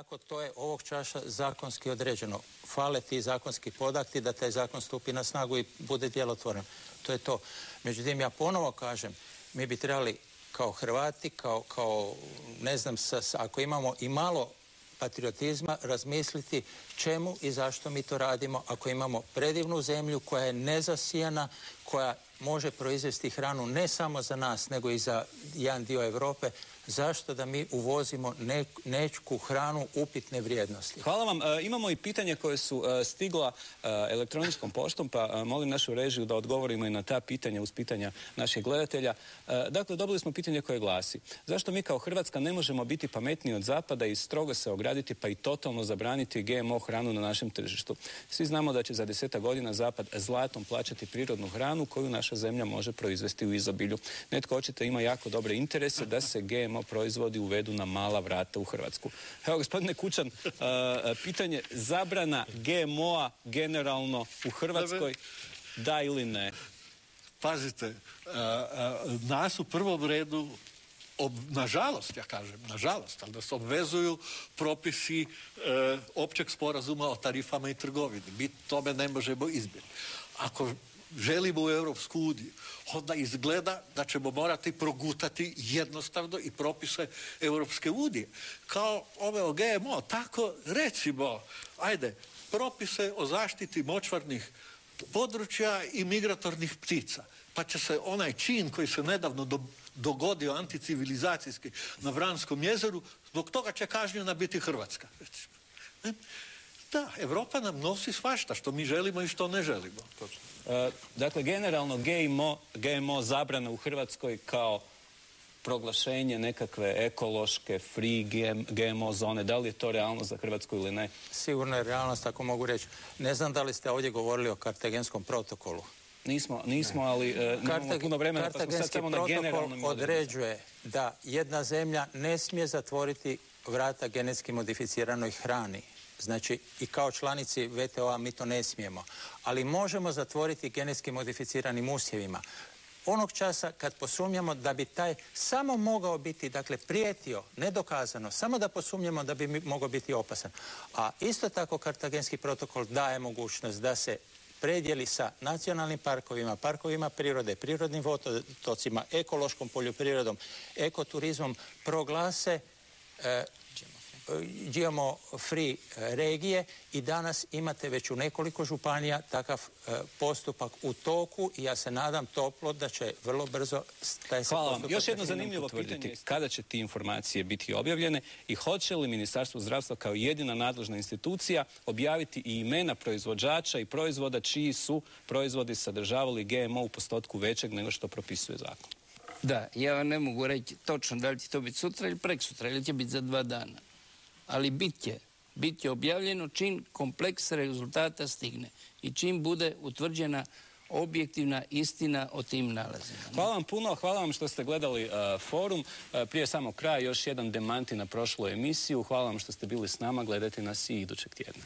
Ako to je ovog čaša zakonski određeno. Fale ti zakonski podakti da taj zakon stupi na snagu i bude djelotvoren. To je to. Međutim, ja ponovo kažem, mi bi trebali kao Hrvati, kao, kao ne znam, sa, ako imamo i malo patriotizma, razmisliti čemu i zašto mi to radimo ako imamo predivnu zemlju koja je nezasijana, koja može proizvesti hranu ne samo za nas, nego i za jedan dio Europe, zašto da mi uvozimo ne, nečku hranu upitne vrijednosti. Hvala vam. E, imamo i pitanje koje su e, stigla e, elektroničkom poštom, pa molim našu režiju da odgovorimo i na ta pitanja uz pitanja naših gledatelja. Dakle, dobili smo pitanje koje glasi. Zašto mi kao Hrvatska ne možemo biti pametniji od Zapada i strogo se ograditi pa i totalno zabraniti GMO hranu na našem tržištu? Svi znamo da će za deseta godina Zapad zlatom plaćati prirodnu hranu koju naša zemlja može proizvesti u izobilju. Netko očito ima jako dobre interese da se GMO proizvodi uvedu na mala vrata u Hrvatsku. Evo, gospodine Kučan, pitanje zabrana GMO-a generalno u Hrvatskoj, da ili ne? Pazite, nas u prvom redu nažalost, ja kažem, nažalost, ali da se obvezuju propisi općeg sporazuma o tarifama i trgovini. Mi tome ne možemo izbjeći. Ako želimo u Europsku uniju, onda izgleda da ćemo morati progutati jednostavno i propise Europske unije. Kao ove o GMO, tako recimo, ajde, propise o zaštiti močvarnih područja i migratornih ptica. Pa će se onaj čin koji se nedavno dogodio anticivilizacijski na Vranskom jezeru, zbog toga će kažnjena biti Hrvatska. Da, Europa nam nosi svašta što mi želimo i što ne želimo. E, dakle, generalno GMO, GMO zabrana u Hrvatskoj kao proglašenje nekakve ekološke, free GMO zone, da li je to realno za Hrvatsku ili ne? Sigurno je realnost, ako mogu reći. Ne znam da li ste ovdje govorili o kartagenskom protokolu. Nismo, nismo, ali e, nemamo puno vremena, pa smo sad samo na generalnom određuje da jedna zemlja ne smije zatvoriti vrata genetski modificiranoj hrani. Znači i kao članici VTO-a mi to ne smijemo. Ali možemo zatvoriti genetski modificiranim usjevima. Onog časa kad posumnjamo da bi taj samo mogao biti, dakle prijetio, nedokazano, samo da posumnjamo da bi mogao biti opasan. A isto tako kartagenski protokol daje mogućnost da se predjeli sa nacionalnim parkovima, parkovima prirode, prirodnim vodotocima, ekološkom poljoprivredom, ekoturizmom proglase e, GMO free e, regije i danas imate već u nekoliko županija takav e, postupak u toku i ja se nadam toplo da će vrlo brzo taj se Hvala vam. Još jedno zanimljivo pitanje. Kada će ti informacije biti objavljene i hoće li Ministarstvo zdravstva kao jedina nadležna institucija objaviti i imena proizvođača i proizvoda čiji su proizvodi sadržavali GMO u postotku većeg nego što propisuje zakon? Da, ja vam ne mogu reći točno da li će to biti sutra ili prek sutra ili će biti za dva dana ali bit će, bit će objavljeno čim kompleks rezultata stigne i čim bude utvrđena objektivna istina o tim nalazima. Hvala vam puno, hvala vam što ste gledali uh, forum. Uh, prije samog kraja još jedan demanti na prošlu emisiju. Hvala vam što ste bili s nama, gledajte nas i idućeg tjedna.